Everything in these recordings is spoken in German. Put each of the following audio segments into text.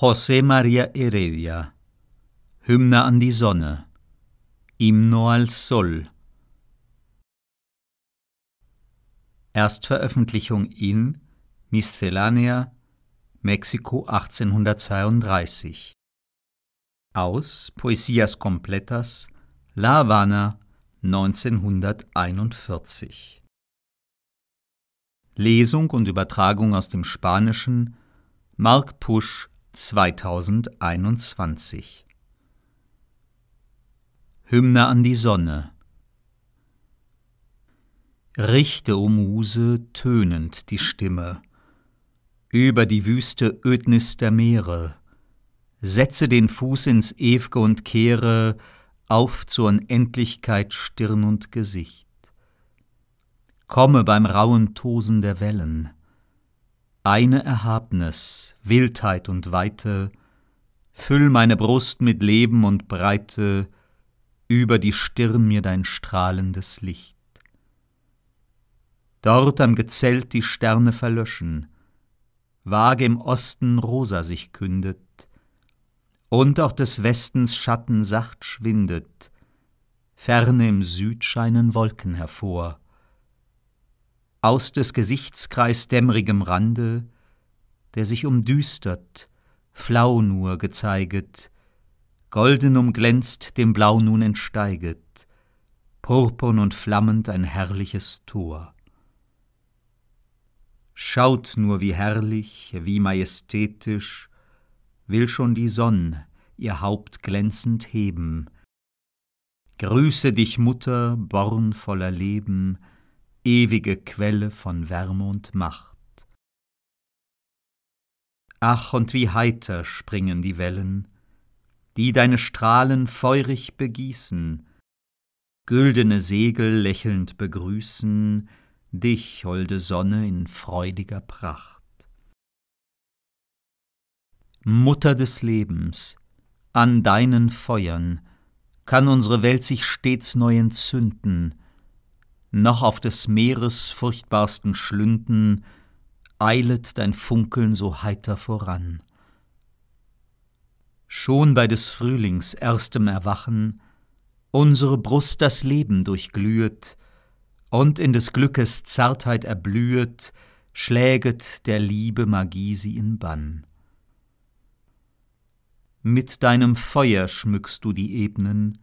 José María Heredia Hymne an die Sonne Himno al Sol. Erstveröffentlichung in Miscellanea, Mexiko 1832 Aus Poesías Completas, La Habana 1941 Lesung und Übertragung aus dem Spanischen Mark Pusch 2021 Hymne an die Sonne. Richte, o Muse, tönend die Stimme. Über die wüste Ödnis der Meere, setze den Fuß ins Ew'ge und kehre auf zur Unendlichkeit Stirn und Gesicht. Komme beim rauen Tosen der Wellen, eine Erhabnis, Wildheit und Weite, füll meine Brust mit Leben und Breite, über die Stirn mir dein strahlendes Licht. Dort am Gezelt die Sterne verlöschen, vage im Osten rosa sich kündet, und auch des Westens Schatten sacht schwindet, ferne im Süd scheinen Wolken hervor, aus des Gesichtskreis dämmrigem Rande, der sich umdüstert, flau nur gezeiget, golden umglänzt dem Blau nun entsteiget, purpurn und flammend ein herrliches Tor. Schaut nur, wie herrlich, wie majestätisch will schon die Sonn ihr Haupt glänzend heben. Grüße dich, Mutter, born voller Leben, ewige Quelle von Wärme und Macht. Ach, und wie heiter springen die Wellen, die deine Strahlen feurig begießen, güldene Segel lächelnd begrüßen, dich, holde Sonne, in freudiger Pracht. Mutter des Lebens, an deinen Feuern kann unsere Welt sich stets neu entzünden, noch auf des Meeres furchtbarsten Schlünden eilet dein Funkeln so heiter voran. Schon bei des Frühlings erstem Erwachen unsere Brust das Leben durchglühet und in des Glückes Zartheit erblühet, schläget der Liebe Magie sie in Bann. Mit deinem Feuer schmückst du die Ebnen,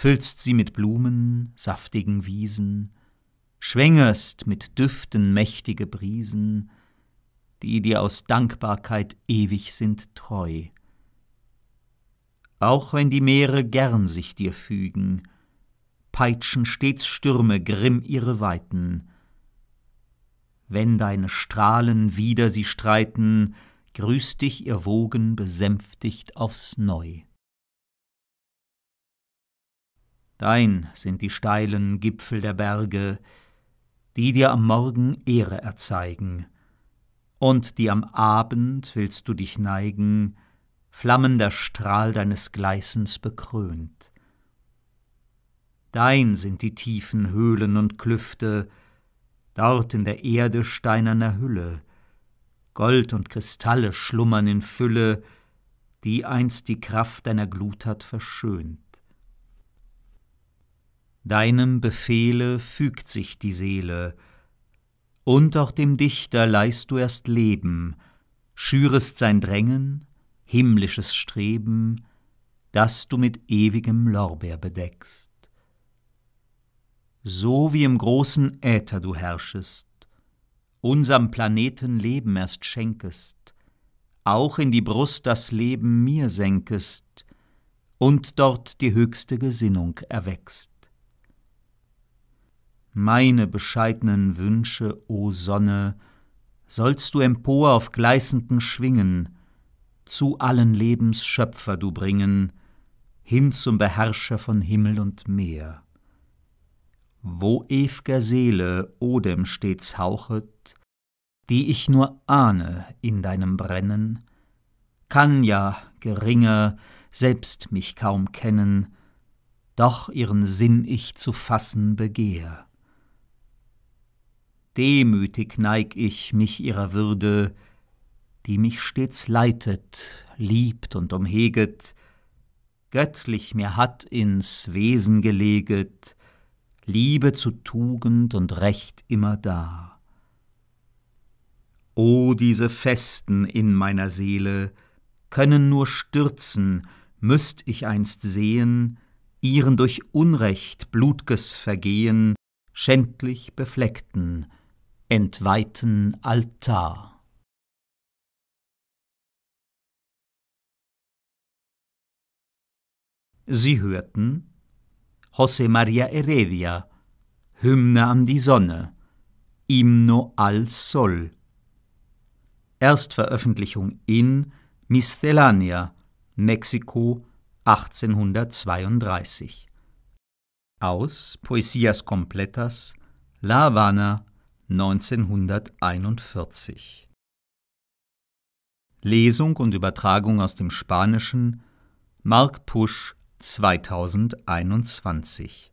füllst sie mit Blumen, saftigen Wiesen, schwängerst mit Düften mächtige Brisen, die dir aus Dankbarkeit ewig sind treu. Auch wenn die Meere gern sich dir fügen, peitschen stets Stürme grimm ihre Weiten. Wenn deine Strahlen wider sie streiten, grüßt dich ihr Wogen besänftigt aufs Neu. Dein sind die steilen Gipfel der Berge, die dir am Morgen Ehre erzeigen, und die am Abend willst du dich neigen, flammender Strahl deines Gleißens bekrönt. Dein sind die tiefen Höhlen und Klüfte, dort in der Erde steinerner Hülle, Gold und Kristalle schlummern in Fülle, die einst die Kraft deiner Glut hat verschönt. Deinem Befehle fügt sich die Seele, und auch dem Dichter leihst du erst Leben, schürest sein Drängen, himmlisches Streben, das du mit ewigem Lorbeer bedeckst. So wie im großen Äther du herrschest, unserm Planeten Leben erst schenkest, auch in die Brust das Leben mir senkest und dort die höchste Gesinnung erwächst meine bescheidnen Wünsche, o Sonne, sollst du empor auf gleißenden Schwingen, zu allen Lebens Schöpfer du bringen, hin zum Beherrscher von Himmel und Meer. Wo ew'ger Seele Odem stets hauchet, die ich nur ahne in deinem Brennen, kann ja, geringer, selbst mich kaum kennen, doch ihren Sinn ich zu fassen begehr. Demütig neig ich mich ihrer Würde, die mich stets leitet, liebt und umheget, göttlich mir hat ins Wesen geleget, Liebe zu Tugend und Recht immer da. O diese Festen in meiner Seele können nur stürzen, müßt ich einst sehen, ihren durch Unrecht blutges Vergehen schändlich befleckten, entweihten Altar. Sie hörten José María Heredia, Hymne an die Sonne, Himno al Sol. Erstveröffentlichung in Miscellanea, Mexiko 1832. Aus Poesías Completas, La Habana 1941. Lesung und Übertragung aus dem Spanischen Mark Pusch 2021